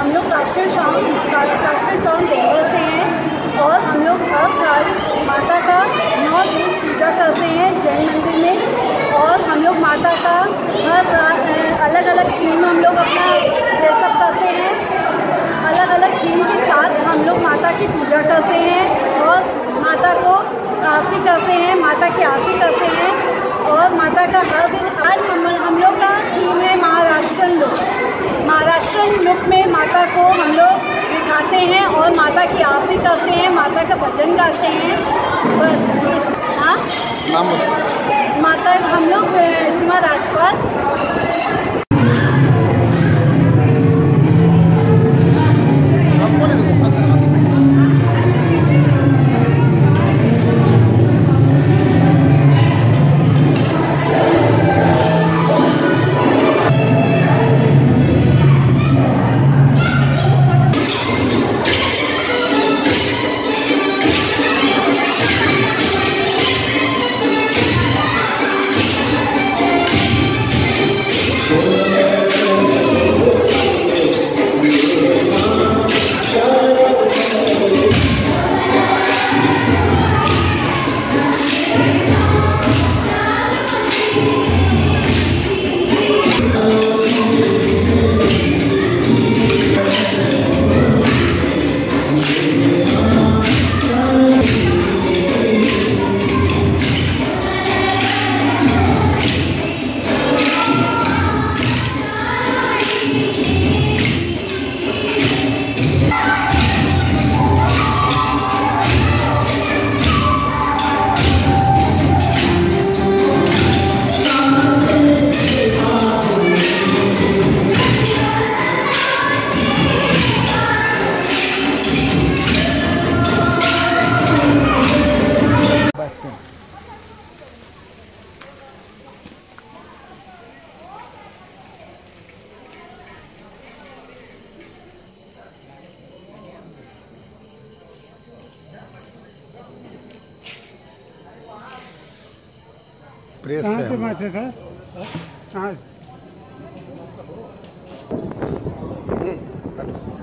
हम लोग कास्टर टाउन कास्टर टाउन देवर से हैं और हम लोग हर साल माता का नौ दिन पूजा करते हैं जैन मंदिर में और हम लोग माता का हर अलग अलग थीम हम लोग अपना ड्रेसअप करते हैं। अलग अलग थीम के साथ हम लोग माता की पूजा करते हैं और माता को आरती करते हैं, माता की आरती करते हैं और माता का हर दिन, आज हम हम लोग का थीम है महाराष्ट्रन लुक। महाराष्ट्रन लुक में माता को हम लोग बिठाते हैं और माता की आरती करते हैं, माता का भजन गाते हैं। बस हाँ? Preço é. Ah. Hum.